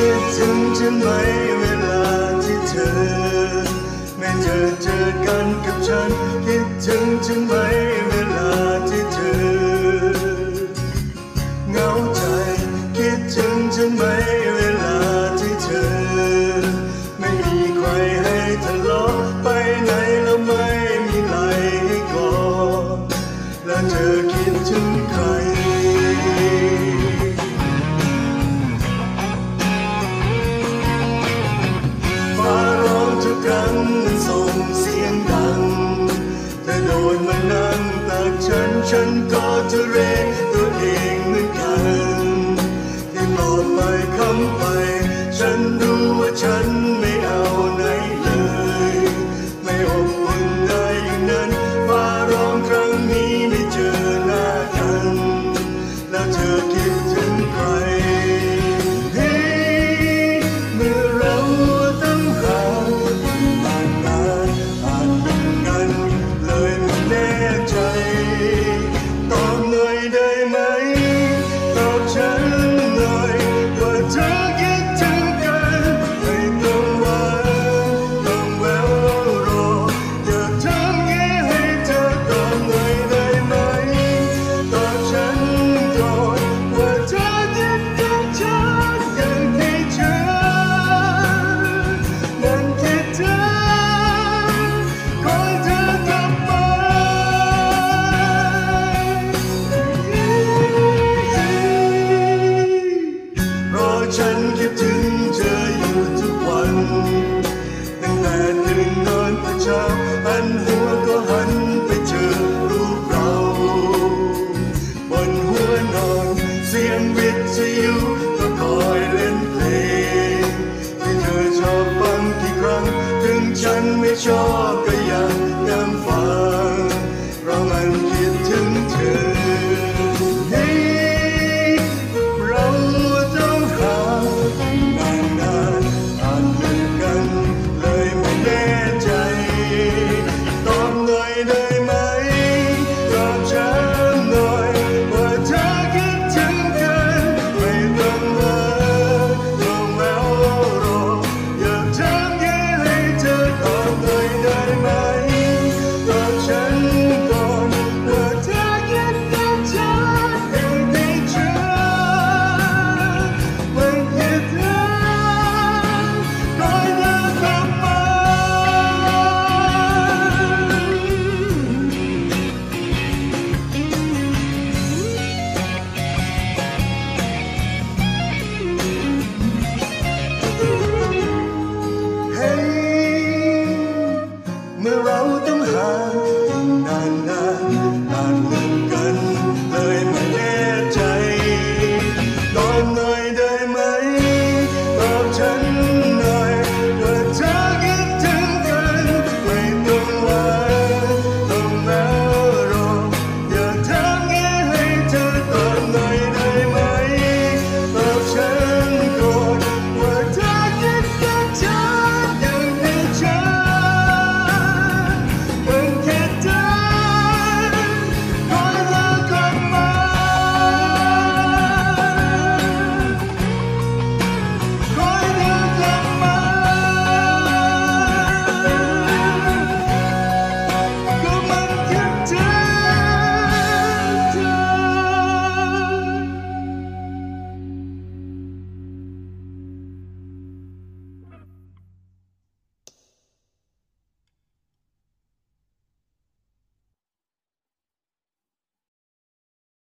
คิดถึงฉันไหมเวลาที่เธอ ไม่เจอเจอกันกับฉัน คิดถึงฉันไหมเวลาที่เธอเหงาใจ คิดถึงฉันไหมเวลาที่เธอ ไม่มีใครให้ทะเลาะไปไหนแล้วไม่มีไหลให้กอดและเธอ your